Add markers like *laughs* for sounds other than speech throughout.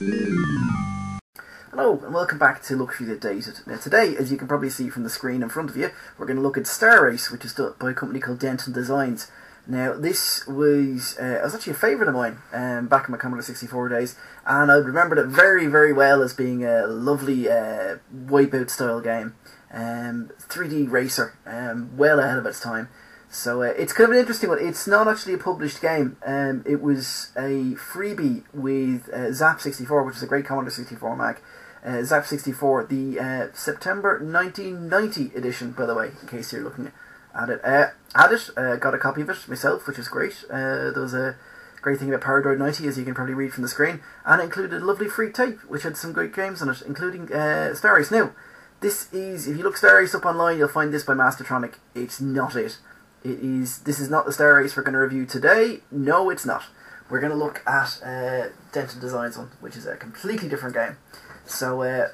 Hello and welcome back to Look Through the Dated. Now today, as you can probably see from the screen in front of you, we're going to look at Star Race, which is done by a company called Denton Designs. Now this was, uh, was actually a favourite of mine um, back in my Commodore 64 days, and I remembered it very very well as being a lovely uh, wipeout style game. Um, 3D racer, um, well ahead of its time. So uh, it's kind of an interesting one. It's not actually a published game. Um, it was a freebie with uh, Zzap 64, which is a great Commodore 64 mag. Uh, Zzap 64, the uh, September 1990 edition, by the way, in case you're looking at it. Uh, had it, uh, got a copy of it myself, which is great. Uh, there was a great thing about Paradroid 90, as you can probably read from the screen, and it included a lovely free tape, which had some great games on it, including uh, Star Race. Now, this is, if you look Star Race up online, you'll find this by Mastertronic. It's not it. It is. This is not the Star Race we're going to review today. No, it's not. We're going to look at uh, Denton Designs one, which is a completely different game. So, uh,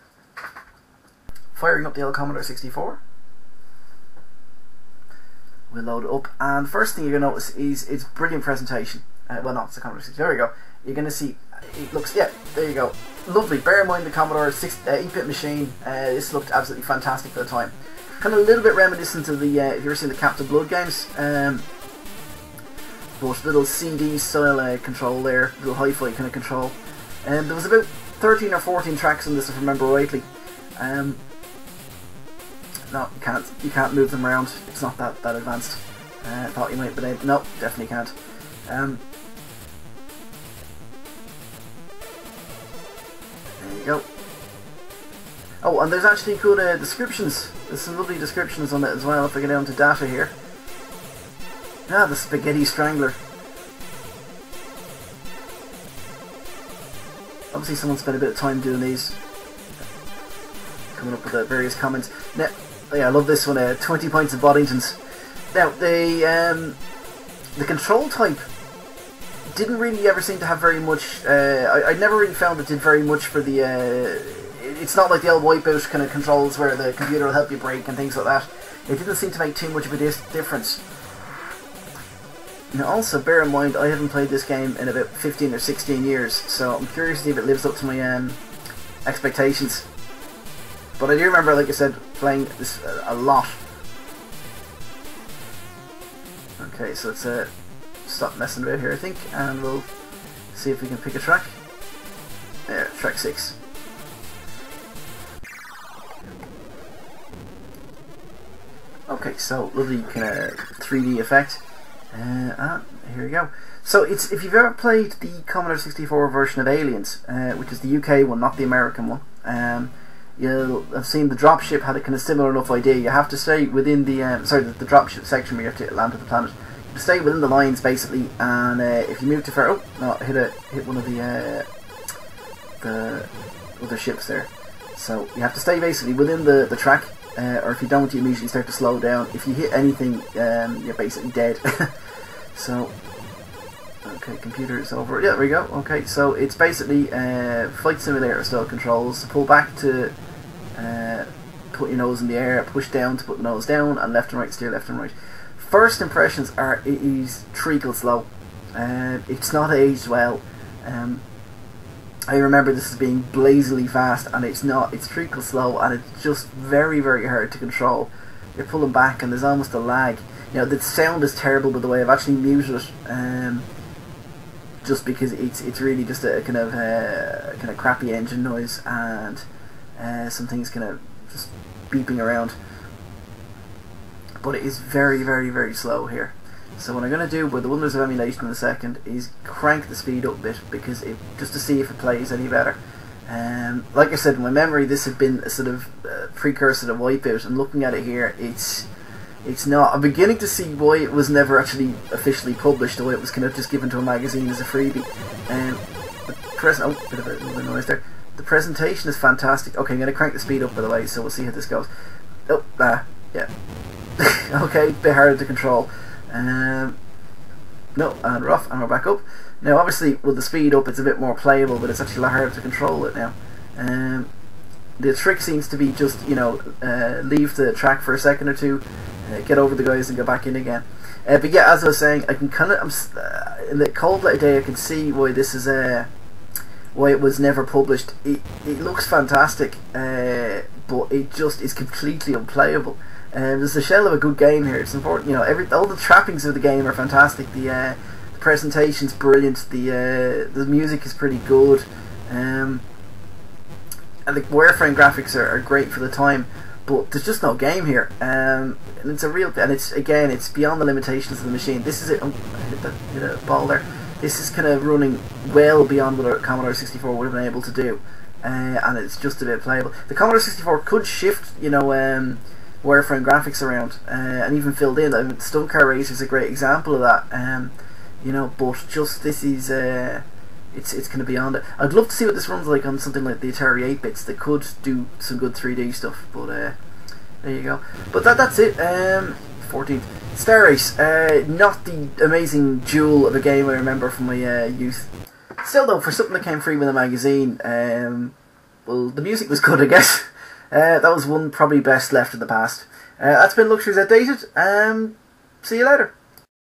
firing up the old Commodore 64. We'll load it up, and first thing you're going to notice is its brilliant presentation. Uh, well, not the Commodore 64. There we go. You're going to see. It looks. Yeah, there you go. Lovely. Bear in mind the Commodore 6 uh, 8-bit machine. Uh, this looked absolutely fantastic for the time kind of a little bit reminiscent of the, uh, if you've ever seen the Captain Blood games, um, but little CD style uh, control there, little hi-fi kind of control. And um, there was about 13 or 14 tracks in this if I remember rightly. Um, no, you can't, you can't move them around, it's not that, that advanced. Uh, I thought you might, but I, no, definitely can't. Um, there you go. Oh, and there's actually good uh, descriptions. There's some lovely descriptions on it as well if I get down to data here. Ah, the Spaghetti Strangler. Obviously someone spent a bit of time doing these. Coming up with uh, various comments. Now, oh yeah, I love this one, uh, 20 points of Boddingtons. Now, the, um, the control type didn't really ever seem to have very much... Uh, I, I never really found it did very much for the... Uh, it's not like the old wipeout kind of controls where the computer will help you brake and things like that. It didn't seem to make too much of a difference. Now also bear in mind I haven't played this game in about 15 or 16 years, so I'm curious to see if it lives up to my um, expectations. But I do remember, like I said, playing this a lot. Okay, so let's uh, stop messing about here I think, and we'll see if we can pick a track. There, track 6. Okay, so lovely kind of 3D effect. Uh, ah, here we go. So it's if you've ever played the Commodore 64 version of Aliens, uh, which is the UK one, not the American one, um, you'll have seen the dropship had a kind of similar enough idea. You have to stay within the um, sorry the, the dropship section where you have to land on the planet. You stay within the lines basically, and uh, if you move too far, oh no, hit a hit one of the uh, the other ships there. So you have to stay basically within the the track uh, or if you don't, you immediately start to slow down. If you hit anything, um, you're basically dead. *laughs* so, okay, computer is over. Yeah, there we go. Okay, so it's basically uh, flight simulator style controls. Pull back to uh, put your nose in the air, push down to put the nose down, and left and right steer left and right. First impressions are it is treacle slow. Uh, it's not aged well. Um, I remember this as being blazingly fast, and it's not. It's treacle slow, and it's just very, very hard to control. You're pulling back, and there's almost a lag. You know, the sound is terrible. By the way, I've actually muted it, um, just because it's it's really just a kind of uh, kind of crappy engine noise, and uh, kind of just beeping around. But it is very, very, very slow here. So what I'm going to do with the wonders of emulation in a second is crank the speed up a bit because it just to see if it plays any better. Um, like I said, in my memory, this had been a sort of uh, precursor to Wipeout, and looking at it here, it's it's not. I'm beginning to see why it was never actually officially published, way it was kind of just given to a magazine as a freebie. Um, the present, oh, bit of a noise there. The presentation is fantastic. Okay, I'm going to crank the speed up by the way, so we'll see how this goes. Oh, ah, yeah. *laughs* okay, bit harder to control. Um, no, and rough, and we're back up. Now, obviously, with the speed up, it's a bit more playable, but it's actually harder to control it now. Um, the trick seems to be just, you know, uh, leave the track for a second or two, uh, get over the guys, and go back in again. Uh, but yeah, as I was saying, I can kind of, uh, in the cold light day, I can see why this is a, why it was never published. It, it looks fantastic, uh, but it just is completely unplayable. Um, there's the shell of a good game here. It's important, you know. Every all the trappings of the game are fantastic. The, uh, the presentation's brilliant. The uh, the music is pretty good, um, and the wireframe graphics are, are great for the time. But there's just no game here, um, and it's a real and it's again it's beyond the limitations of the machine. This is it. Oh, hit, the, hit a ball there. This is kind of running well beyond what a Commodore 64 would have been able to do, uh, and it's just a bit playable. The Commodore 64 could shift, you know. Um, wireframe graphics around uh, and even filled in. I mean, Stunt Car is a great example of that. Um, you know, but just this is uh, it's it's going to be on it. I'd love to see what this runs like on something like the Atari 8 bits that could do some good 3D stuff. But uh, there you go. But that that's it. Um, 14th Star Race. Uh, not the amazing jewel of a game I remember from my uh, youth. Still though, for something that came free with a magazine, um, well, the music was good, I guess. *laughs* Uh, that was one probably best left in the past. Uh, that's been Luxuries Outdated. Um, see you later.